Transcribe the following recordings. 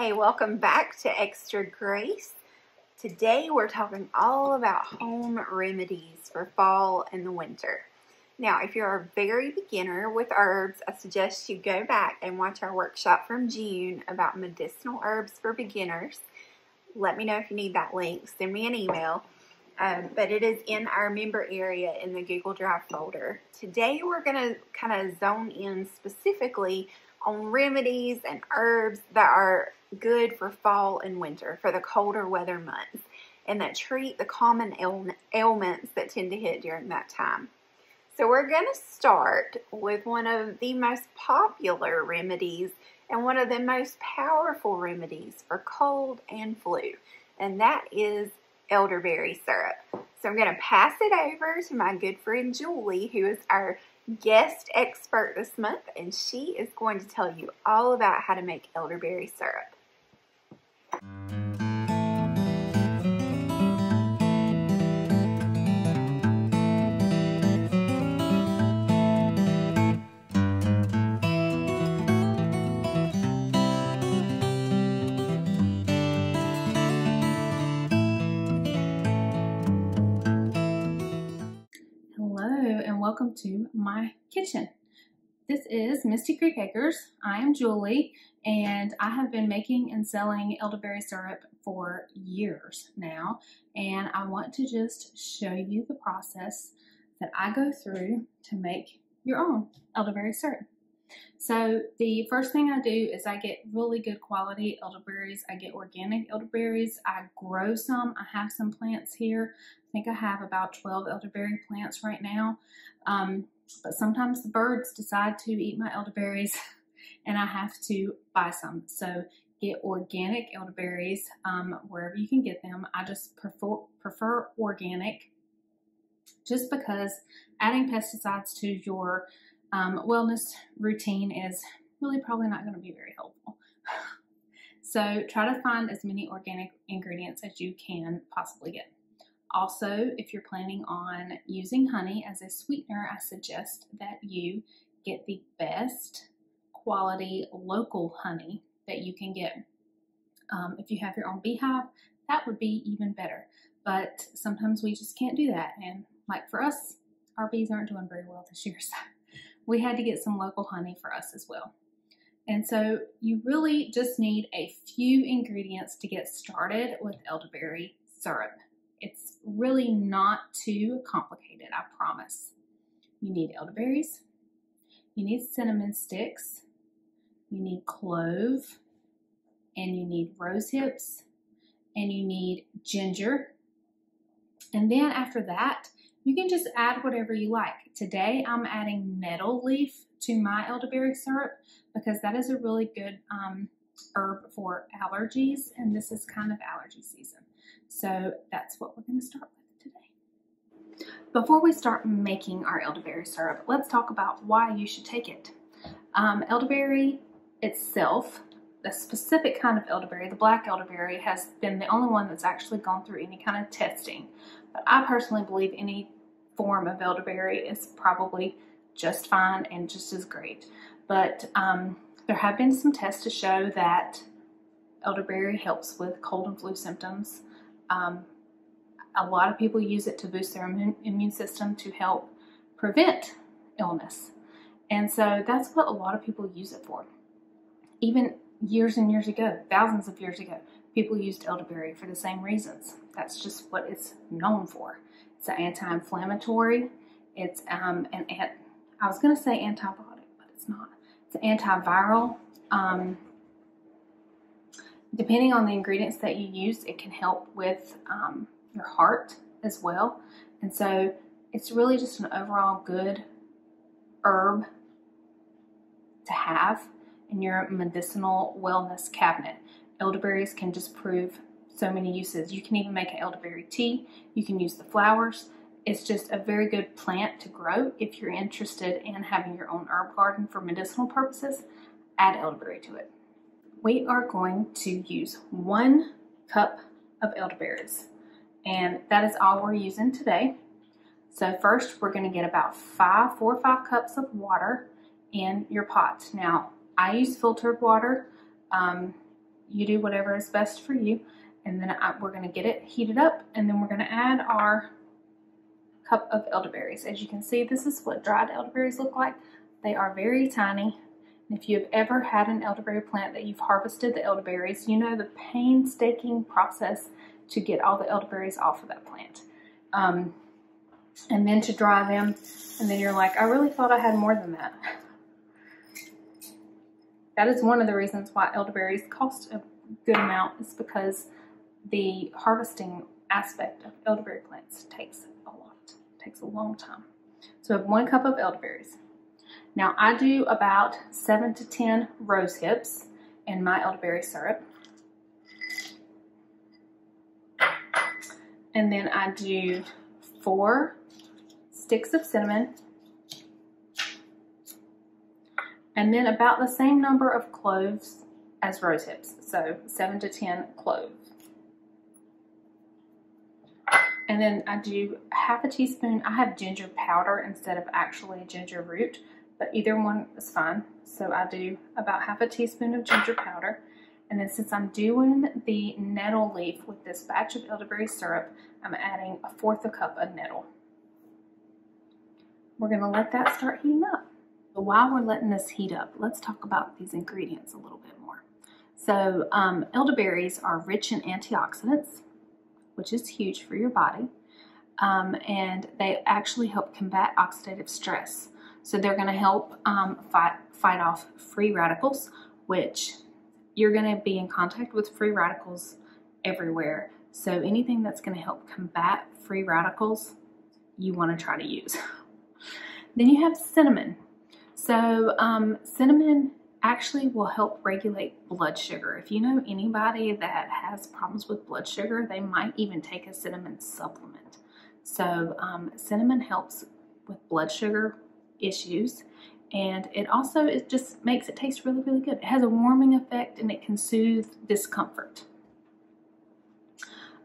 Hey, welcome back to Extra Grace. Today we're talking all about home remedies for fall and the winter. Now, if you're a very beginner with herbs, I suggest you go back and watch our workshop from June about medicinal herbs for beginners. Let me know if you need that link. Send me an email. Um, but it is in our member area in the Google Drive folder. Today we're going to kind of zone in specifically on remedies and herbs that are good for fall and winter, for the colder weather months, and that treat the common ailments that tend to hit during that time. So we're going to start with one of the most popular remedies and one of the most powerful remedies for cold and flu, and that is elderberry syrup. So I'm going to pass it over to my good friend Julie, who is our guest expert this month, and she is going to tell you all about how to make elderberry syrup. Welcome to my kitchen. This is Misty Creek Acres. I am Julie and I have been making and selling elderberry syrup for years now and I want to just show you the process that I go through to make your own elderberry syrup. So the first thing I do is I get really good quality elderberries. I get organic elderberries. I grow some. I have some plants here. I think I have about 12 elderberry plants right now. Um, but sometimes the birds decide to eat my elderberries and I have to buy some. So get organic elderberries um, wherever you can get them. I just prefer, prefer organic just because adding pesticides to your um, wellness routine is really probably not going to be very helpful. so try to find as many organic ingredients as you can possibly get. Also, if you're planning on using honey as a sweetener, I suggest that you get the best quality local honey that you can get. Um, if you have your own beehive, that would be even better. But sometimes we just can't do that. And like for us, our bees aren't doing very well this year. So we had to get some local honey for us as well. And so you really just need a few ingredients to get started with elderberry syrup. It's really not too complicated, I promise. You need elderberries, you need cinnamon sticks, you need clove, and you need rose hips, and you need ginger. And then after that, you can just add whatever you like. Today I'm adding nettle leaf to my elderberry syrup because that is a really good um, herb for allergies and this is kind of allergy season. So that's what we're going to start with today. Before we start making our elderberry syrup, let's talk about why you should take it. Um, elderberry itself, the specific kind of elderberry, the black elderberry, has been the only one that's actually gone through any kind of testing. But I personally believe any form of elderberry is probably just fine and just as great. But um, there have been some tests to show that elderberry helps with cold and flu symptoms. Um, a lot of people use it to boost their immune, immune system to help prevent illness. And so that's what a lot of people use it for. Even years and years ago, thousands of years ago, people used elderberry for the same reasons. That's just what it's known for. It's an anti-inflammatory. It's um, an, I was going to say antibiotic, but it's not. It's an antiviral. Um, depending on the ingredients that you use, it can help with um, your heart as well. And so it's really just an overall good herb to have in your medicinal wellness cabinet. Elderberries can just prove so many uses. You can even make an elderberry tea. You can use the flowers. It's just a very good plant to grow if you're interested in having your own herb garden for medicinal purposes. Add elderberry to it. We are going to use one cup of elderberries and that is all we're using today. So first we're going to get about five, four or five cups of water in your pot. Now I use filtered water. Um, you do whatever is best for you. And then I, we're going to get it heated up and then we're going to add our cup of elderberries. As you can see, this is what dried elderberries look like. They are very tiny. If you've ever had an elderberry plant that you've harvested the elderberries, you know the painstaking process to get all the elderberries off of that plant. Um, and then to dry them, and then you're like, I really thought I had more than that. That is one of the reasons why elderberries cost a good amount is because the harvesting aspect of elderberry plants takes a lot, takes a long time. So have one cup of elderberries. Now I do about seven to 10 rose hips in my elderberry syrup. And then I do four sticks of cinnamon and then about the same number of cloves as rose hips, so seven to 10 cloves. And then I do half a teaspoon, I have ginger powder instead of actually ginger root, but either one is fine. So I do about half a teaspoon of ginger powder. And then since I'm doing the nettle leaf with this batch of elderberry syrup, I'm adding a fourth a cup of nettle. We're gonna let that start heating up. But while we're letting this heat up, let's talk about these ingredients a little bit more. So um, elderberries are rich in antioxidants, which is huge for your body. Um, and they actually help combat oxidative stress. So they're going to help um, fight, fight off free radicals, which you're going to be in contact with free radicals everywhere. So anything that's going to help combat free radicals, you want to try to use. then you have cinnamon. So um, cinnamon actually will help regulate blood sugar. If you know anybody that has problems with blood sugar, they might even take a cinnamon supplement. So um, cinnamon helps with blood sugar issues and it also it just makes it taste really really good. It has a warming effect and it can soothe discomfort.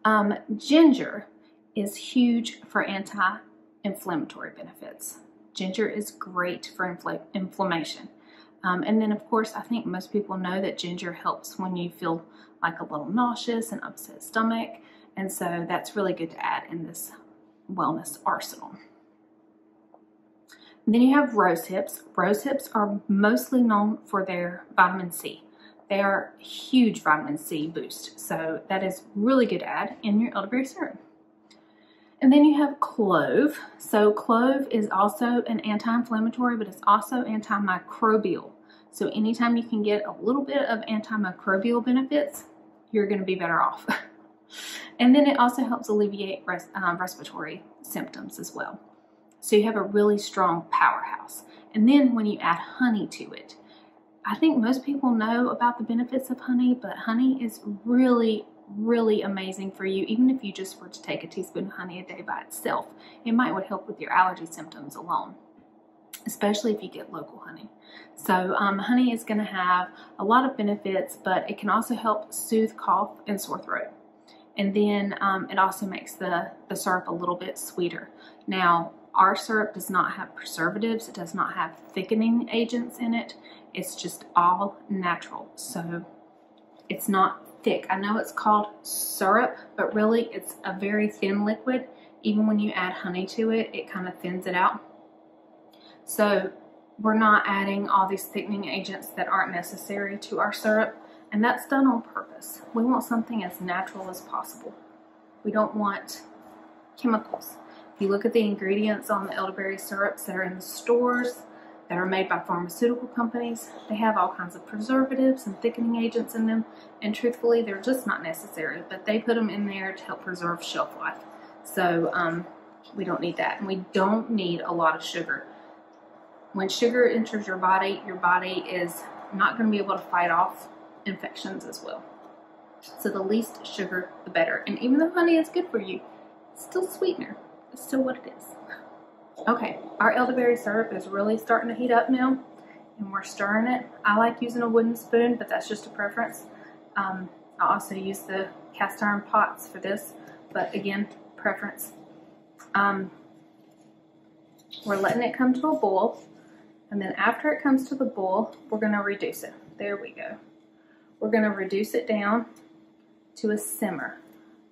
Um, ginger is huge for anti-inflammatory benefits. Ginger is great for infl inflammation. Um, and then, of course, I think most people know that ginger helps when you feel like a little nauseous and upset stomach. And so that's really good to add in this wellness arsenal. Then you have rose hips. Rose hips are mostly known for their vitamin C. They are huge vitamin C boost. So that is really good add in your elderberry syrup. And then you have clove. So clove is also an anti-inflammatory, but it's also antimicrobial. So anytime you can get a little bit of antimicrobial benefits, you're going to be better off. and then it also helps alleviate res uh, respiratory symptoms as well. So you have a really strong powerhouse. And then when you add honey to it, I think most people know about the benefits of honey, but honey is really, really amazing for you. Even if you just were to take a teaspoon of honey a day by itself, it might would help with your allergy symptoms alone especially if you get local honey. So um, honey is going to have a lot of benefits, but it can also help soothe cough and sore throat. And then um, it also makes the, the syrup a little bit sweeter. Now, our syrup does not have preservatives. It does not have thickening agents in it. It's just all natural. So it's not thick. I know it's called syrup, but really it's a very thin liquid. Even when you add honey to it, it kind of thins it out. So we're not adding all these thickening agents that aren't necessary to our syrup, and that's done on purpose. We want something as natural as possible. We don't want chemicals. You look at the ingredients on the elderberry syrups that are in the stores, that are made by pharmaceutical companies, they have all kinds of preservatives and thickening agents in them, and truthfully, they're just not necessary, but they put them in there to help preserve shelf life. So um, we don't need that, and we don't need a lot of sugar. When sugar enters your body, your body is not going to be able to fight off infections as well. So the least sugar, the better. And even though honey is good for you, it's still sweetener. Still what it is. Okay, our elderberry syrup is really starting to heat up now, and we're stirring it. I like using a wooden spoon, but that's just a preference. Um, I also use the cast iron pots for this, but again, preference. Um, we're letting it come to a boil. And then after it comes to the boil, we're going to reduce it. There we go. we're going to reduce it down to a simmer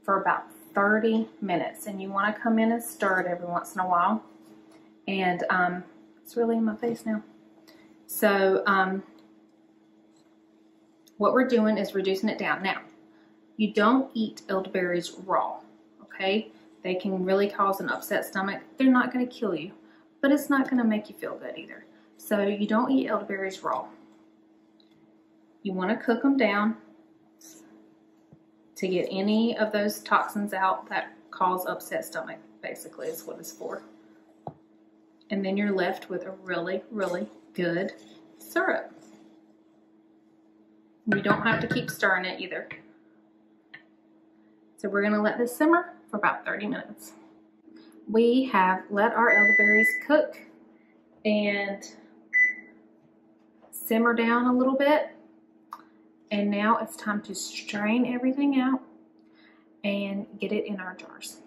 for about 30 minutes. And you want to come in and stir it every once in a while. And um, it's really in my face now. So um, what we're doing is reducing it down. Now, you don't eat elderberries raw, okay? They can really cause an upset stomach. They're not going to kill you, but it's not going to make you feel good either. So you don't eat elderberries raw. You want to cook them down to get any of those toxins out that cause upset stomach, basically is what it's for. And then you're left with a really, really good syrup. You don't have to keep stirring it either. So we're gonna let this simmer for about 30 minutes. We have let our elderberries cook and simmer down a little bit. And now it's time to strain everything out and get it in our jars.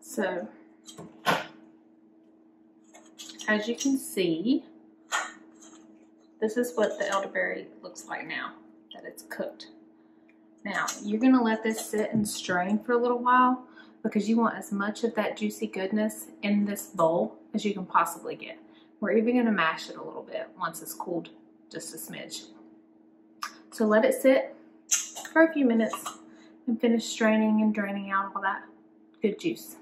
So, as you can see, this is what the elderberry looks like now that it's cooked. Now, you're gonna let this sit and strain for a little while because you want as much of that juicy goodness in this bowl as you can possibly get. We're even gonna mash it a little bit once it's cooled just a smidge. So let it sit for a few minutes and finish straining and draining out all that good juice.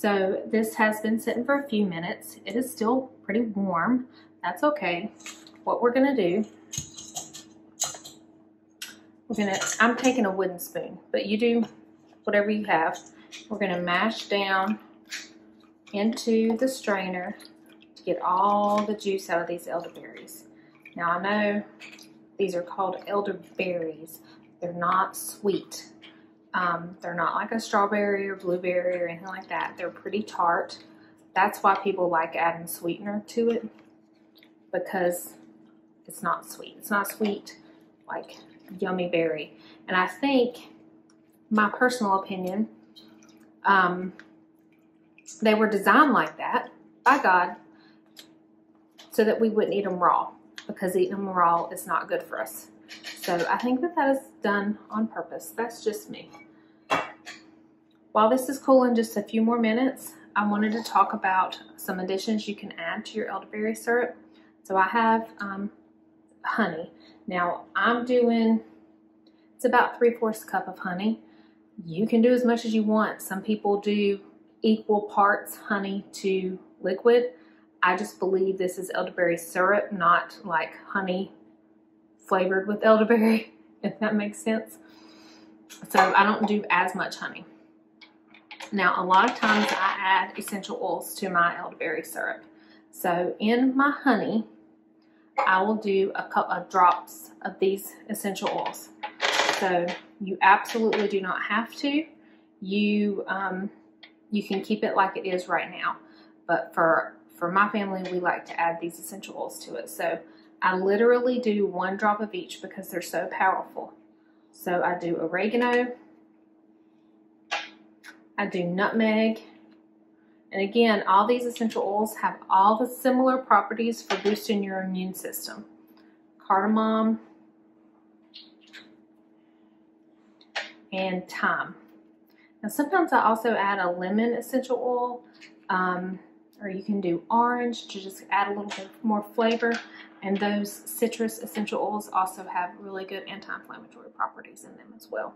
So this has been sitting for a few minutes. It is still pretty warm. That's okay. What we're gonna do, we're gonna, I'm taking a wooden spoon, but you do whatever you have. We're gonna mash down into the strainer to get all the juice out of these elderberries. Now I know these are called elderberries. They're not sweet. Um, they're not like a strawberry or blueberry or anything like that. They're pretty tart. That's why people like adding sweetener to it because it's not sweet. It's not sweet like yummy berry. And I think, my personal opinion, um, they were designed like that by God so that we wouldn't eat them raw because eating them raw is not good for us. So I think that that is done on purpose. That's just me. While this is cooling just a few more minutes, I wanted to talk about some additions you can add to your elderberry syrup. So I have um, honey. Now I'm doing, it's about three-fourths cup of honey. You can do as much as you want. Some people do equal parts honey to liquid. I just believe this is elderberry syrup, not like honey flavored with elderberry, if that makes sense. So I don't do as much honey. Now, a lot of times I add essential oils to my elderberry syrup. So in my honey, I will do a couple of drops of these essential oils. So you absolutely do not have to. You um, you can keep it like it is right now. But for for my family, we like to add these essential oils to it. So I literally do one drop of each because they're so powerful. So I do oregano, I do nutmeg, and again, all these essential oils have all the similar properties for boosting your immune system. Cardamom and thyme. Now sometimes I also add a lemon essential oil, um, or you can do orange to just add a little bit more flavor. And those citrus essential oils also have really good anti-inflammatory properties in them as well.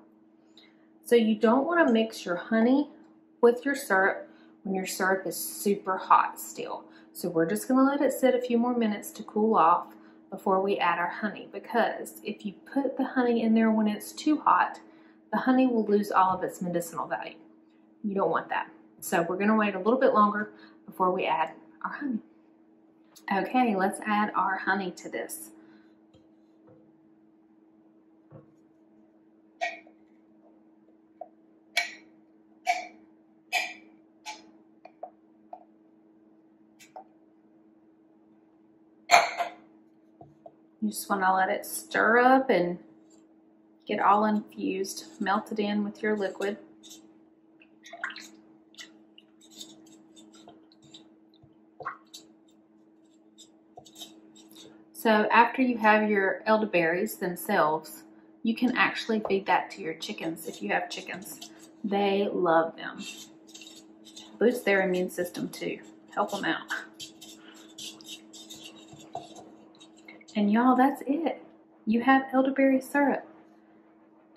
So you don't want to mix your honey with your syrup when your syrup is super hot still. So we're just going to let it sit a few more minutes to cool off before we add our honey because if you put the honey in there when it's too hot, the honey will lose all of its medicinal value. You don't want that. So we're going to wait a little bit longer before we add our honey. Okay, let's add our honey to this. You just want to let it stir up and get all infused, melted in with your liquid. So after you have your elderberries themselves, you can actually feed that to your chickens if you have chickens. They love them. Boost their immune system too. Help them out. And y'all, that's it. You have elderberry syrup.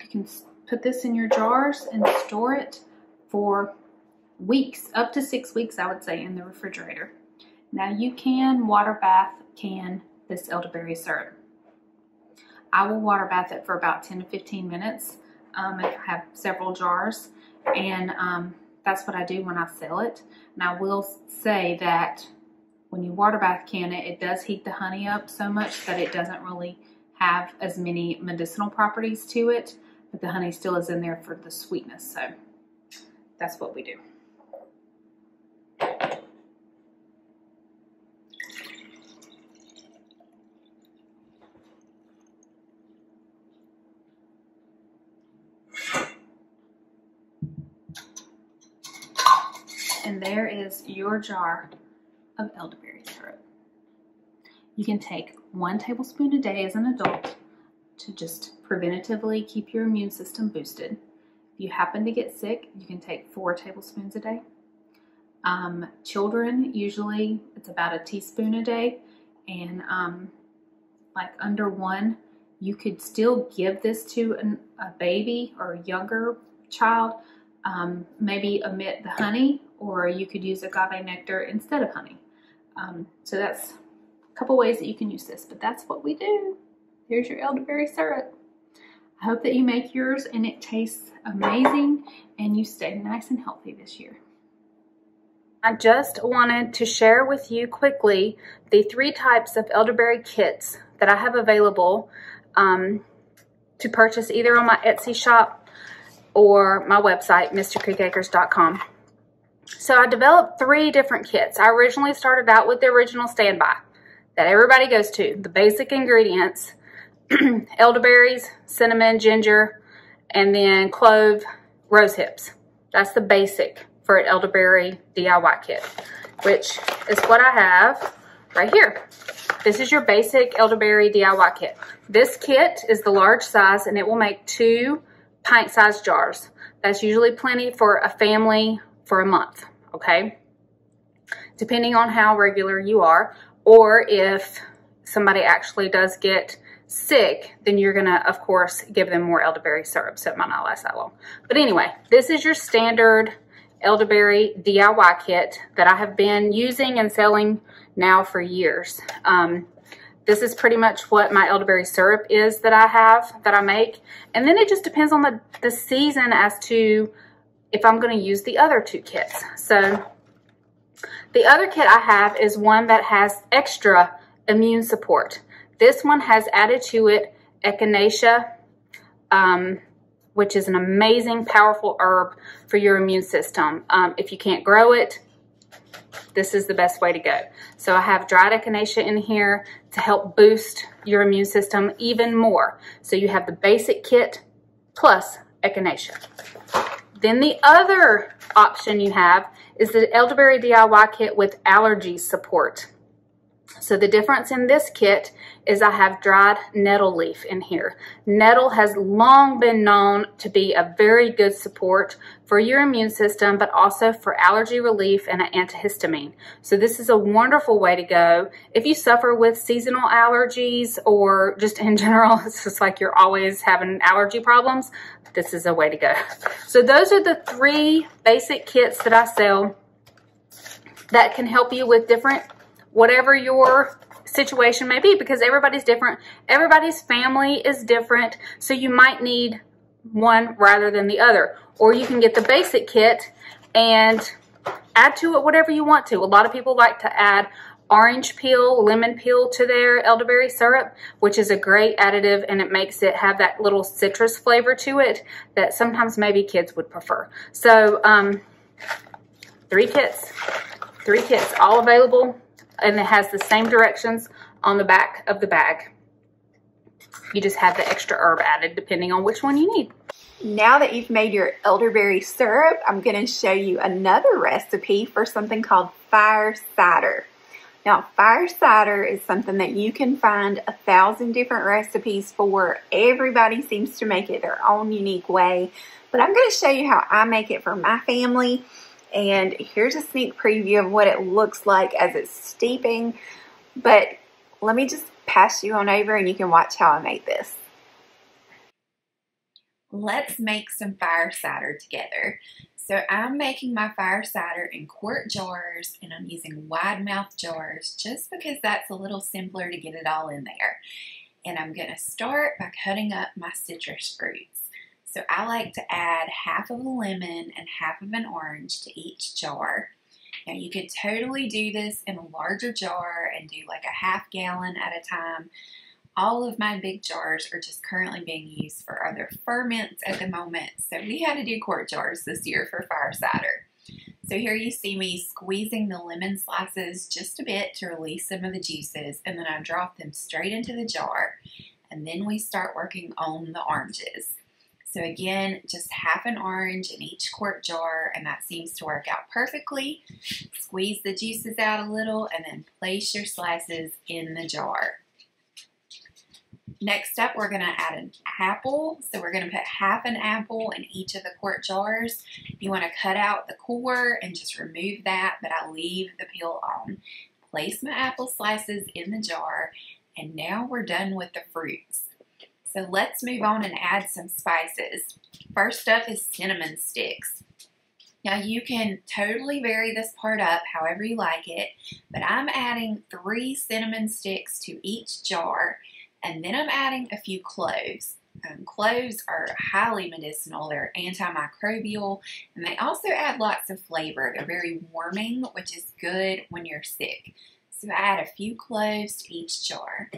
You can put this in your jars and store it for weeks, up to six weeks, I would say, in the refrigerator. Now you can water bath can this elderberry syrup. I will water bath it for about 10 to 15 minutes. Um, I have several jars and um, that's what I do when I sell it. And I will say that when you water bath can it, it does heat the honey up so much that it doesn't really have as many medicinal properties to it, but the honey still is in there for the sweetness. So that's what we do. And there is your jar of elderberry syrup. You can take one tablespoon a day as an adult to just preventatively keep your immune system boosted. If you happen to get sick, you can take four tablespoons a day. Um, children, usually it's about a teaspoon a day, and um, like under one, you could still give this to an, a baby or a younger child, um, maybe omit the honey or you could use agave nectar instead of honey. Um, so that's a couple ways that you can use this, but that's what we do. Here's your elderberry syrup. I hope that you make yours and it tastes amazing and you stay nice and healthy this year. I just wanted to share with you quickly the three types of elderberry kits that I have available um, to purchase either on my Etsy shop or my website, mistycreekacres.com. So I developed three different kits. I originally started out with the original standby that everybody goes to. The basic ingredients, elderberries, cinnamon, ginger, and then clove, rose hips. That's the basic for an elderberry DIY kit, which is what I have right here. This is your basic elderberry DIY kit. This kit is the large size and it will make two pint-sized jars. That's usually plenty for a family for a month, okay? Depending on how regular you are, or if somebody actually does get sick, then you're gonna, of course, give them more elderberry syrup, so it might not last that long. But anyway, this is your standard elderberry DIY kit that I have been using and selling now for years. Um, this is pretty much what my elderberry syrup is that I have, that I make. And then it just depends on the, the season as to if I'm going to use the other two kits. So the other kit I have is one that has extra immune support. This one has added to it echinacea, um, which is an amazing, powerful herb for your immune system. Um, if you can't grow it, this is the best way to go. So I have dried echinacea in here to help boost your immune system even more. So you have the basic kit plus echinacea. Then the other option you have is the elderberry DIY kit with allergy support. So the difference in this kit is I have dried nettle leaf in here. Nettle has long been known to be a very good support for your immune system, but also for allergy relief and an antihistamine. So this is a wonderful way to go. If you suffer with seasonal allergies or just in general, it's just like you're always having allergy problems, this is a way to go. So those are the three basic kits that I sell that can help you with different, whatever your situation may be because everybody's different. Everybody's family is different. So you might need one rather than the other. Or you can get the basic kit and add to it whatever you want to. A lot of people like to add orange peel, lemon peel to their elderberry syrup, which is a great additive and it makes it have that little citrus flavor to it that sometimes maybe kids would prefer. So um, three kits, three kits all available and it has the same directions on the back of the bag. You just have the extra herb added depending on which one you need. Now that you've made your elderberry syrup, I'm going to show you another recipe for something called fire cider. Now, fire cider is something that you can find a thousand different recipes for. Everybody seems to make it their own unique way, but I'm going to show you how I make it for my family. And here's a sneak preview of what it looks like as it's steeping. But let me just pass you on over and you can watch how I make this. Let's make some fire cider together. So I'm making my fire cider in quart jars and I'm using wide mouth jars just because that's a little simpler to get it all in there. And I'm going to start by cutting up my citrus fruits. So I like to add half of a lemon and half of an orange to each jar. Now you could totally do this in a larger jar and do like a half gallon at a time. All of my big jars are just currently being used for other ferments at the moment. So we had to do quart jars this year for fire cider. So here you see me squeezing the lemon slices just a bit to release some of the juices and then I drop them straight into the jar and then we start working on the oranges. So again, just half an orange in each quart jar, and that seems to work out perfectly. Squeeze the juices out a little, and then place your slices in the jar. Next up, we're going to add an apple. So we're going to put half an apple in each of the quart jars. You want to cut out the core and just remove that, but I leave the peel on. Place my apple slices in the jar, and now we're done with the fruits. So let's move on and add some spices. First up is cinnamon sticks. Now you can totally vary this part up however you like it, but I'm adding three cinnamon sticks to each jar, and then I'm adding a few cloves. Um, cloves are highly medicinal. They're antimicrobial, and they also add lots of flavor. They're very warming, which is good when you're sick. So I add a few cloves to each jar.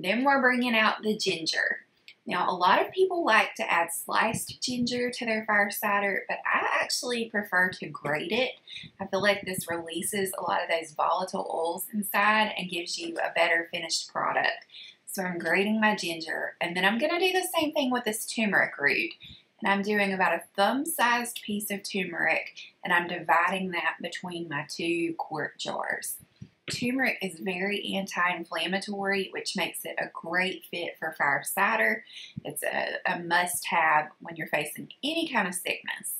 Then we're bringing out the ginger. Now, a lot of people like to add sliced ginger to their fire cider, but I actually prefer to grate it. I feel like this releases a lot of those volatile oils inside and gives you a better finished product. So I'm grating my ginger, and then I'm going to do the same thing with this turmeric root. And I'm doing about a thumb-sized piece of turmeric, and I'm dividing that between my two quart jars. Turmeric is very anti-inflammatory, which makes it a great fit for fire cider. It's a, a must-have when you're facing any kind of sickness.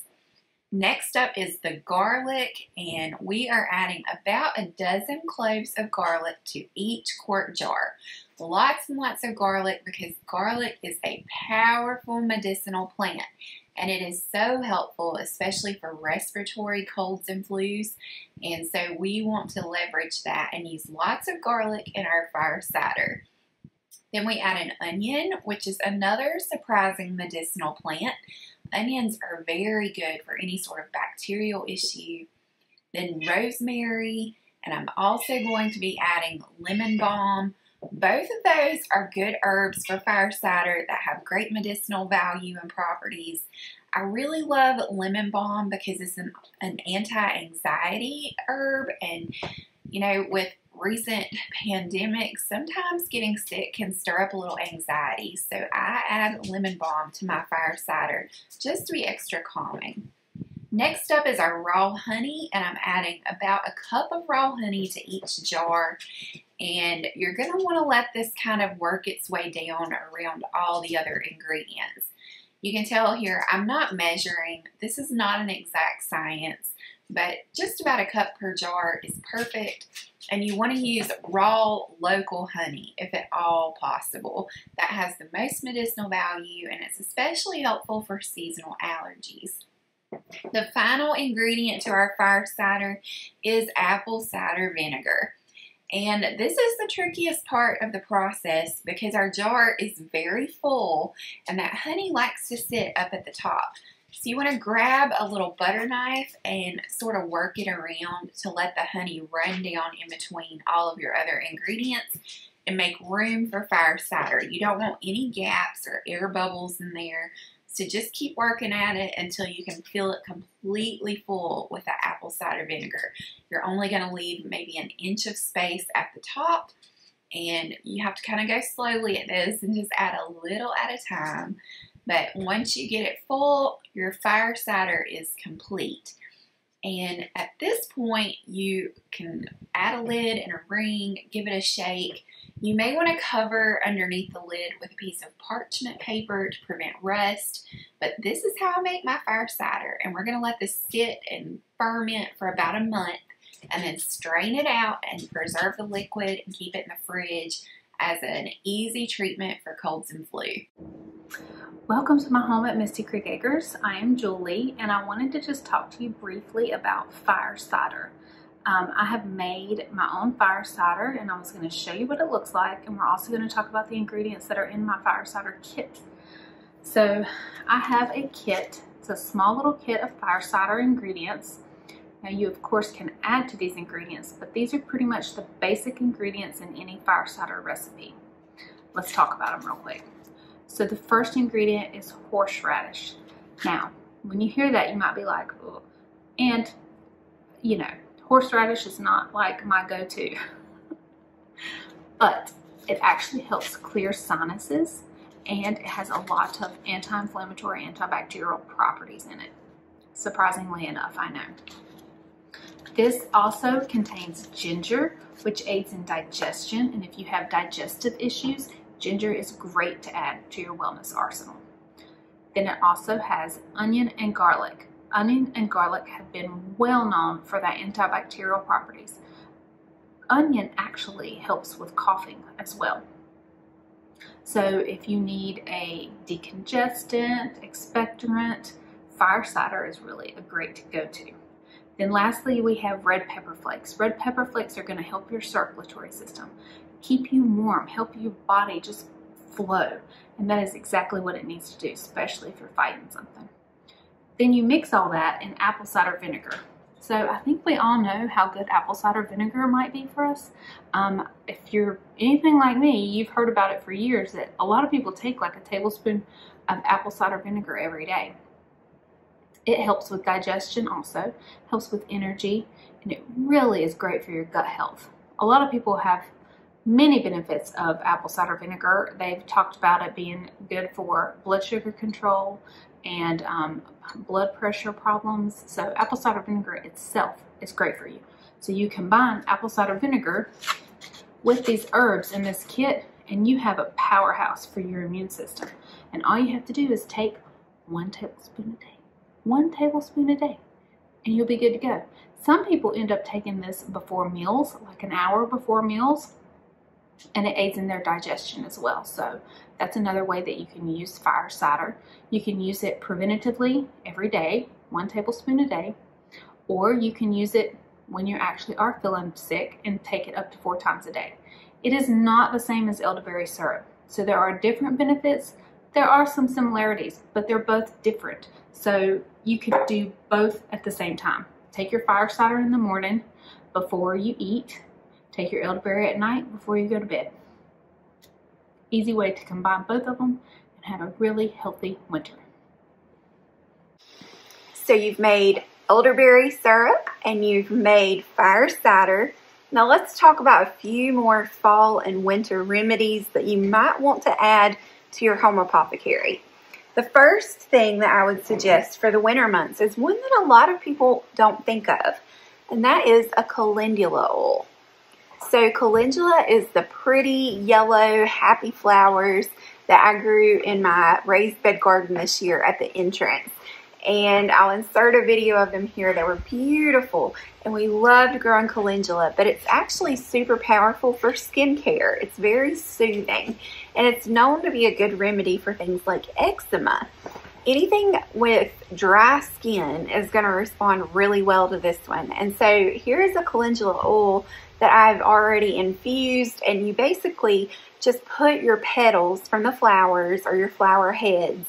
Next up is the garlic, and we are adding about a dozen cloves of garlic to each quart jar. Lots and lots of garlic because garlic is a powerful medicinal plant and it is so helpful, especially for respiratory colds and flus. And so we want to leverage that and use lots of garlic in our fire cider. Then we add an onion, which is another surprising medicinal plant. Onions are very good for any sort of bacterial issue. Then rosemary, and I'm also going to be adding lemon balm, both of those are good herbs for fire cider that have great medicinal value and properties. I really love lemon balm because it's an, an anti-anxiety herb and you know with recent pandemics sometimes getting sick can stir up a little anxiety so I add lemon balm to my fire cider just to be extra calming. Next up is our raw honey and I'm adding about a cup of raw honey to each jar and you're going to want to let this kind of work its way down around all the other ingredients. You can tell here I'm not measuring. This is not an exact science, but just about a cup per jar is perfect. And you want to use raw local honey if at all possible. That has the most medicinal value and it's especially helpful for seasonal allergies. The final ingredient to our fire cider is apple cider vinegar. And this is the trickiest part of the process because our jar is very full and that honey likes to sit up at the top. So you want to grab a little butter knife and sort of work it around to let the honey run down in between all of your other ingredients and make room for fire cider. You don't want any gaps or air bubbles in there. So just keep working at it until you can fill it completely full with the apple cider vinegar. You're only going to leave maybe an inch of space at the top And you have to kind of go slowly at this and just add a little at a time. But once you get it full, your fire cider is complete. And at this point, you can add a lid and a ring, give it a shake. You may want to cover underneath the lid with a piece of parchment paper to prevent rust, but this is how I make my fire cider. And we're going to let this sit and ferment for about a month and then strain it out and preserve the liquid and keep it in the fridge as an easy treatment for colds and flu. Welcome to my home at Misty Creek Acres. I am Julie and I wanted to just talk to you briefly about fire cider. Um, I have made my own fire cider and I was going to show you what it looks like and we're also going to talk about the ingredients that are in my fire cider kit. So I have a kit, it's a small little kit of fire cider ingredients now you of course can add to these ingredients, but these are pretty much the basic ingredients in any fire cider recipe. Let's talk about them real quick. So the first ingredient is horseradish. Now, when you hear that, you might be like, Ugh. and you know, horseradish is not like my go-to, but it actually helps clear sinuses and it has a lot of anti-inflammatory, antibacterial properties in it. Surprisingly enough, I know. This also contains ginger, which aids in digestion. And if you have digestive issues, ginger is great to add to your wellness arsenal. Then it also has onion and garlic. Onion and garlic have been well known for their antibacterial properties. Onion actually helps with coughing as well. So if you need a decongestant, expectorant, fire cider is really a great go-to. Then lastly, we have red pepper flakes. Red pepper flakes are gonna help your circulatory system, keep you warm, help your body just flow. And that is exactly what it needs to do, especially if you're fighting something. Then you mix all that in apple cider vinegar. So I think we all know how good apple cider vinegar might be for us. Um, if you're anything like me, you've heard about it for years that a lot of people take like a tablespoon of apple cider vinegar every day. It helps with digestion also, helps with energy, and it really is great for your gut health. A lot of people have many benefits of apple cider vinegar. They've talked about it being good for blood sugar control and um, blood pressure problems. So apple cider vinegar itself is great for you. So you combine apple cider vinegar with these herbs in this kit and you have a powerhouse for your immune system. And all you have to do is take one tablespoon a day one tablespoon a day, and you'll be good to go. Some people end up taking this before meals, like an hour before meals, and it aids in their digestion as well. So that's another way that you can use fire cider. You can use it preventatively every day, one tablespoon a day, or you can use it when you actually are feeling sick and take it up to four times a day. It is not the same as elderberry syrup. So there are different benefits. There are some similarities, but they're both different. So you could do both at the same time. Take your fire cider in the morning before you eat. Take your elderberry at night before you go to bed. Easy way to combine both of them and have a really healthy winter. So you've made elderberry syrup and you've made fire cider. Now let's talk about a few more fall and winter remedies that you might want to add to your home apothecary. The first thing that I would suggest for the winter months is one that a lot of people don't think of, and that is a calendula oil. So calendula is the pretty yellow happy flowers that I grew in my raised bed garden this year at the entrance. And I'll insert a video of them here. They were beautiful and we loved growing calendula, but it's actually super powerful for skincare. It's very soothing and it's known to be a good remedy for things like eczema. Anything with dry skin is going to respond really well to this one. And so here is a calendula oil that I've already infused and you basically just put your petals from the flowers or your flower heads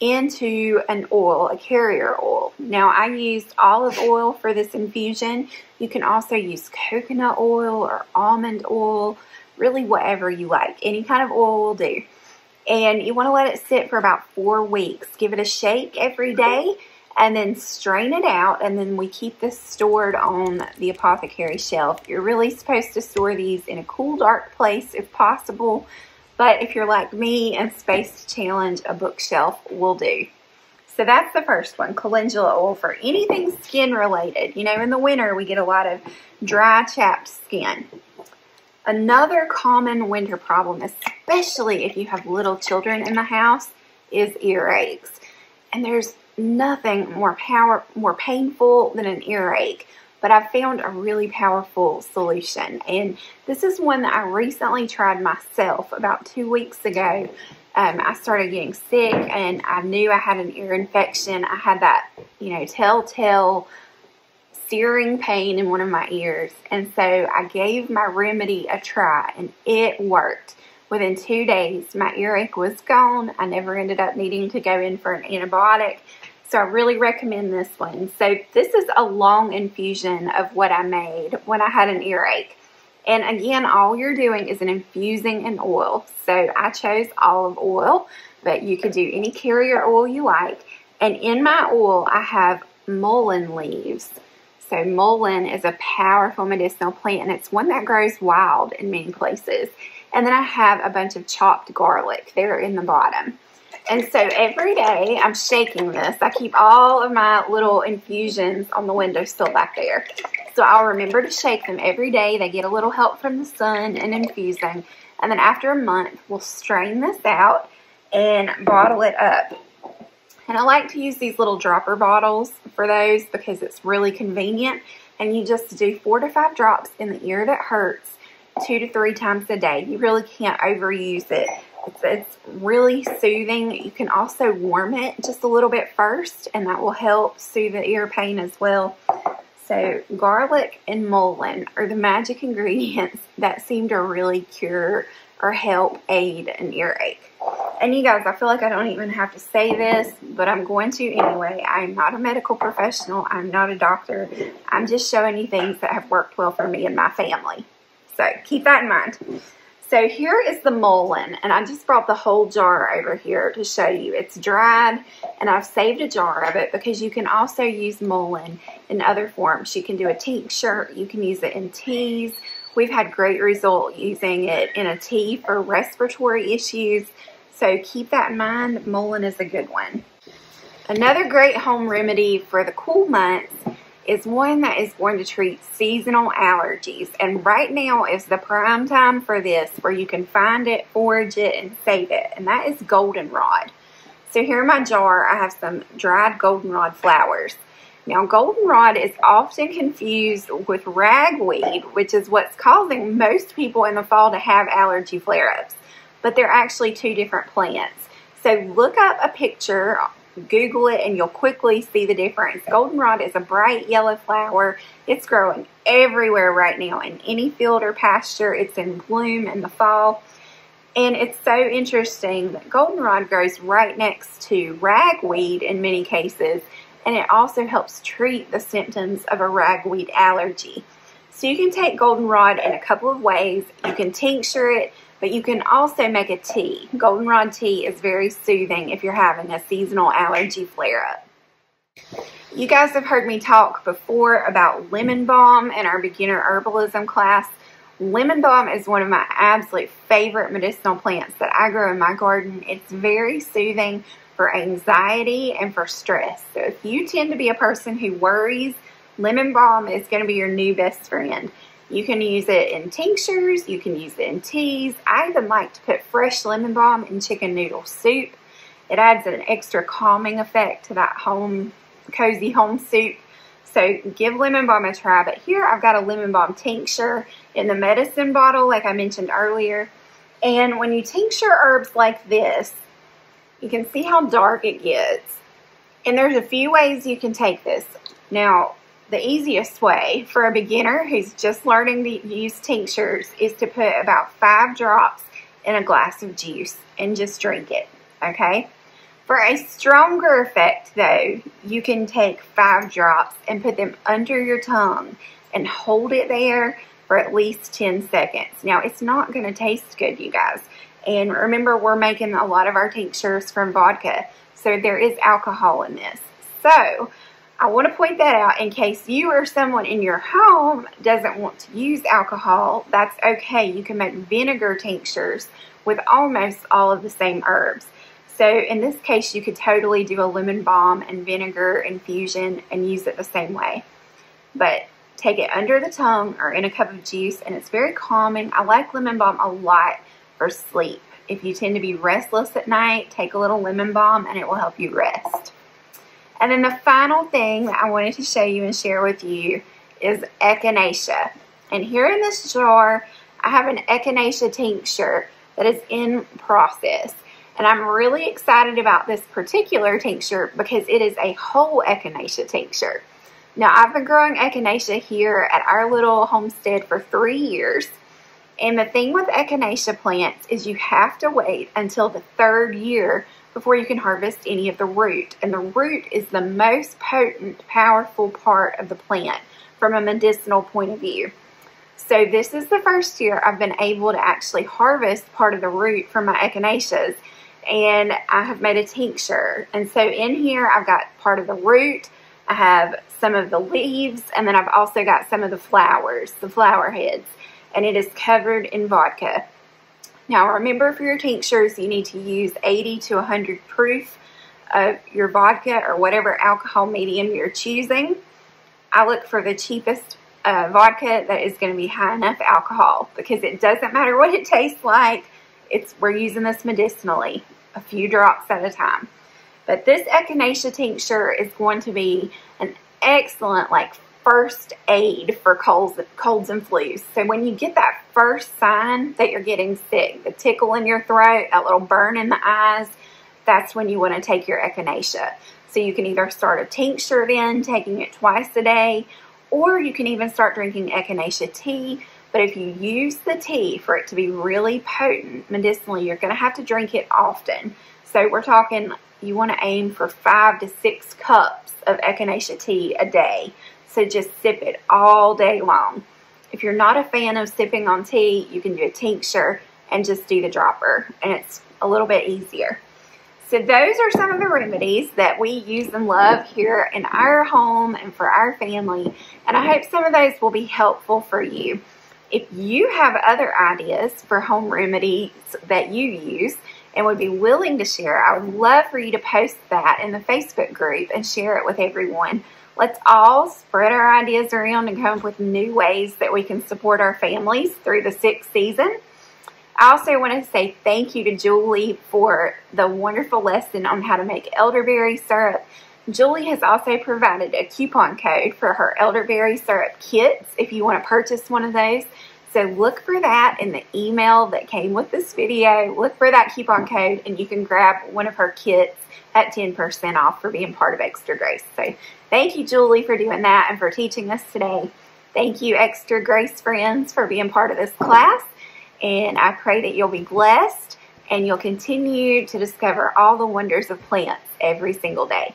into an oil, a carrier oil. Now I used olive oil for this infusion. You can also use coconut oil or almond oil, really whatever you like. Any kind of oil will do. And you want to let it sit for about four weeks. Give it a shake every day and then strain it out and then we keep this stored on the apothecary shelf. You're really supposed to store these in a cool dark place if possible but if you're like me and space to challenge a bookshelf will do. So that's the first one, calendula oil for anything skin related. You know in the winter we get a lot of dry chapped skin. Another common winter problem especially if you have little children in the house is earaches. And there's nothing more power more painful than an earache. But I found a really powerful solution. And this is one that I recently tried myself about two weeks ago. Um, I started getting sick and I knew I had an ear infection. I had that you know telltale searing pain in one of my ears. And so I gave my remedy a try and it worked. Within two days my earache was gone. I never ended up needing to go in for an antibiotic so I really recommend this one. So this is a long infusion of what I made when I had an earache. And again, all you're doing is an infusing in oil. So I chose olive oil, but you could do any carrier oil you like. And in my oil, I have mullein leaves. So mullein is a powerful medicinal plant and it's one that grows wild in many places. And then I have a bunch of chopped garlic there in the bottom. And so every day I'm shaking this. I keep all of my little infusions on the windowsill back there. So I'll remember to shake them every day. They get a little help from the sun and infusing. And then after a month, we'll strain this out and bottle it up. And I like to use these little dropper bottles for those because it's really convenient. And you just do four to five drops in the ear that hurts two to three times a day. You really can't overuse it. It's, it's really soothing. You can also warm it just a little bit first and that will help soothe the ear pain as well. So garlic and mullein are the magic ingredients that seem to really cure or help aid an earache. And you guys, I feel like I don't even have to say this, but I'm going to anyway. I'm not a medical professional. I'm not a doctor. I'm just showing you things that have worked well for me and my family. So keep that in mind. So here is the mullein, and I just brought the whole jar over here to show you. It's dried, and I've saved a jar of it because you can also use mullein in other forms. You can do a tincture, you can use it in teas. We've had great result using it in a tea for respiratory issues, so keep that in mind. Mullein is a good one. Another great home remedy for the cool months is one that is going to treat seasonal allergies. And right now is the prime time for this where you can find it, forage it, and save it. And that is goldenrod. So here in my jar, I have some dried goldenrod flowers. Now, goldenrod is often confused with ragweed, which is what's causing most people in the fall to have allergy flare-ups. But they're actually two different plants. So look up a picture Google it and you'll quickly see the difference. Goldenrod is a bright yellow flower. It's growing everywhere right now in any field or pasture. It's in bloom in the fall. And it's so interesting that goldenrod grows right next to ragweed in many cases. And it also helps treat the symptoms of a ragweed allergy. So you can take goldenrod in a couple of ways. You can tincture it but you can also make a tea. Goldenrod tea is very soothing if you're having a seasonal allergy flare-up. You guys have heard me talk before about lemon balm in our beginner herbalism class. Lemon balm is one of my absolute favorite medicinal plants that I grow in my garden. It's very soothing for anxiety and for stress. So if you tend to be a person who worries, lemon balm is going to be your new best friend. You can use it in tinctures, you can use it in teas. I even like to put fresh lemon balm in chicken noodle soup. It adds an extra calming effect to that home, cozy home soup. So give lemon balm a try. But here I've got a lemon balm tincture in the medicine bottle like I mentioned earlier. And when you tincture herbs like this, you can see how dark it gets. And there's a few ways you can take this. Now, the easiest way for a beginner who's just learning to use tinctures is to put about five drops in a glass of juice and just drink it, okay? For a stronger effect though, you can take five drops and put them under your tongue and hold it there for at least 10 seconds. Now, it's not going to taste good, you guys. And remember, we're making a lot of our tinctures from vodka, so there is alcohol in this. So I want to point that out in case you or someone in your home doesn't want to use alcohol. That's okay. You can make vinegar tinctures with almost all of the same herbs. So in this case, you could totally do a lemon balm and vinegar infusion and use it the same way. But take it under the tongue or in a cup of juice, and it's very calming. I like lemon balm a lot for sleep. If you tend to be restless at night, take a little lemon balm and it will help you rest. And then the final thing that I wanted to show you and share with you is echinacea. And here in this jar, I have an echinacea tincture that is in process. And I'm really excited about this particular tincture because it is a whole echinacea tincture. Now, I've been growing echinacea here at our little homestead for three years. And the thing with echinacea plants is you have to wait until the third year before you can harvest any of the root. And the root is the most potent, powerful part of the plant from a medicinal point of view. So this is the first year I've been able to actually harvest part of the root from my echinaceas and I have made a tincture. And so in here I've got part of the root, I have some of the leaves, and then I've also got some of the flowers, the flower heads, and it is covered in vodka. Now remember for your tinctures you need to use 80 to 100 proof of your vodka or whatever alcohol medium you're choosing. I look for the cheapest uh, vodka that is going to be high enough alcohol because it doesn't matter what it tastes like. It's We're using this medicinally, a few drops at a time. But this echinacea tincture is going to be an excellent like first aid for colds, colds and flus. So when you get that first sign that you're getting sick, the tickle in your throat, that little burn in the eyes, that's when you want to take your echinacea. So you can either start a tincture then, taking it twice a day, or you can even start drinking echinacea tea. But if you use the tea for it to be really potent medicinally, you're going to have to drink it often. So we're talking, you want to aim for five to six cups of echinacea tea a day. So just sip it all day long. If you're not a fan of sipping on tea, you can do a tincture and just do the dropper, and it's a little bit easier. So those are some of the remedies that we use and love here in our home and for our family, and I hope some of those will be helpful for you. If you have other ideas for home remedies that you use and would be willing to share, I would love for you to post that in the Facebook group and share it with everyone. Let's all spread our ideas around and come up with new ways that we can support our families through the sixth season. I also want to say thank you to Julie for the wonderful lesson on how to make elderberry syrup. Julie has also provided a coupon code for her elderberry syrup kits if you want to purchase one of those. So look for that in the email that came with this video. Look for that coupon code and you can grab one of her kits at 10% off for being part of Extra Grace. So thank you, Julie, for doing that and for teaching us today. Thank you, Extra Grace friends, for being part of this class. And I pray that you'll be blessed and you'll continue to discover all the wonders of plants every single day.